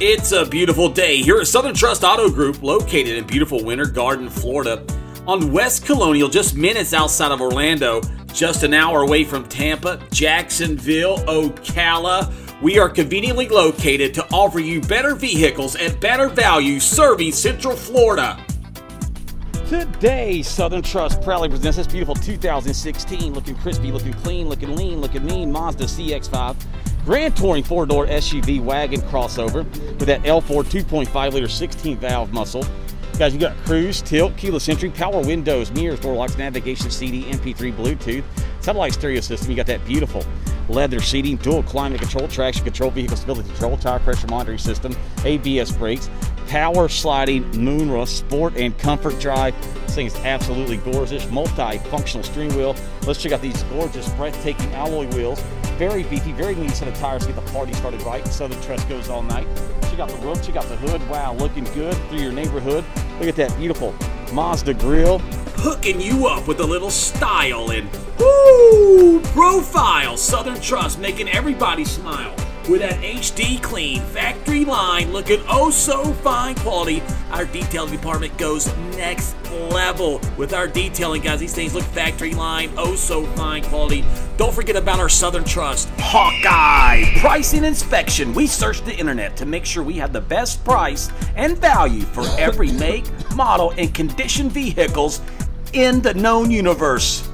It's a beautiful day here at Southern Trust Auto Group, located in beautiful Winter Garden, Florida, on West Colonial, just minutes outside of Orlando, just an hour away from Tampa, Jacksonville, Ocala. We are conveniently located to offer you better vehicles at better value serving Central Florida. Today, Southern Trust proudly presents this beautiful 2016 looking crispy, looking clean, looking lean, looking mean Mazda CX5 Grand Touring four-door SUV wagon crossover with that L4 2.5 liter 16 valve muscle. Guys, you got cruise, tilt, keyless entry, power windows, mirrors, door locks, navigation, CD, MP3, Bluetooth, satellite stereo system. You got that beautiful leather seating, dual climate control, traction control, vehicle stability control, tire pressure monitoring system, ABS brakes, power sliding moonroof, sport and comfort drive. Thing is absolutely gorgeous. Multi-functional steering wheel. Let's check out these gorgeous, breathtaking alloy wheels. Very beefy, very neat set of tires to get the party started right. Southern Trust goes all night. Check out the roof, check out the hood. Wow, looking good through your neighborhood. Look at that beautiful Mazda grill. Hooking you up with a little style and woo, profile. Southern Trust making everybody smile with that HD clean factory line looking oh so fine quality. Our detailing department goes next level with our detailing, guys. These things look factory line, oh so fine quality. Don't forget about our Southern Trust Hawkeye pricing inspection. We searched the internet to make sure we have the best price and value for every make, model, and condition vehicles in the known universe.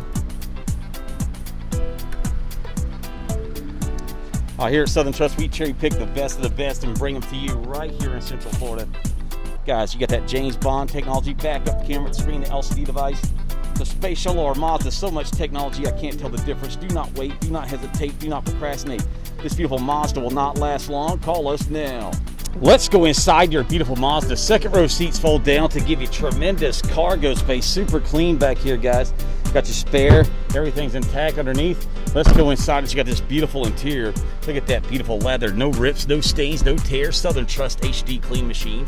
Uh, here at Southern Trust, we cherry pick the best of the best and bring them to you right here in Central Florida. Guys, you got that James Bond technology, backup camera, screen, the LCD device, the space shuttle or Mazda, so much technology I can't tell the difference. Do not wait, do not hesitate, do not procrastinate. This beautiful Mazda will not last long. Call us now. Let's go inside your beautiful Mazda. Second row seats fold down to give you tremendous cargo space. Super clean back here, guys. Got your spare. Everything's intact underneath. Let's go inside. You got this beautiful interior. Look at that beautiful leather. No rips, no stains, no tears. Southern Trust HD clean machine.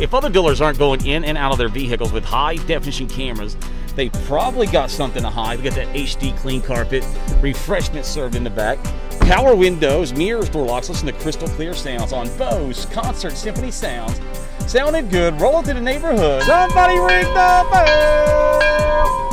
If other dealers aren't going in and out of their vehicles with high definition cameras, they probably got something to hide. We got that HD clean carpet, refreshment served in the back, power windows, mirrors, door locks. Listen to crystal clear sounds on Bose Concert Symphony Sounds. Sounded good. Roll to the neighborhood. Somebody ring the bell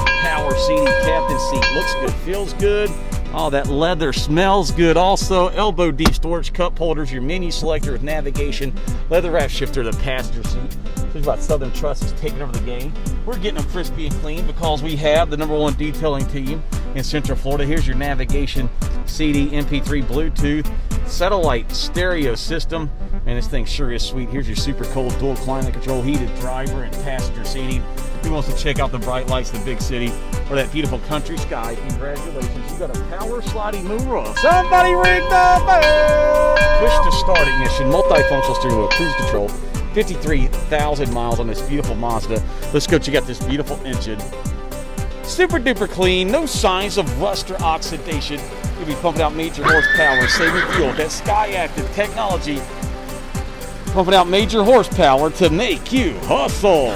power captain seat. Looks good, feels good. Oh, that leather smells good. Also, elbow deep storage cup holders, your menu selector with navigation, leather wrap shifter, the passenger seat. This about Southern Trust is taking over the game. We're getting them crispy and clean because we have the number one detailing team in Central Florida. Here's your navigation, CD, MP3, Bluetooth, satellite stereo system. And this thing sure is sweet. Here's your super cold dual climate control, heated driver and passenger seating. Who wants to check out the bright lights of the big city or that beautiful country sky? Congratulations, you got a power sliding moonroof. Somebody ring the bell! Push to start ignition, multifunctional steering wheel, cruise control, 53,000 miles on this beautiful Mazda. Let's go check out this beautiful engine. Super duper clean, no signs of rust or oxidation. You'll be pumping out major horsepower, saving fuel. That Skyactiv technology pumping out major horsepower to make you hustle.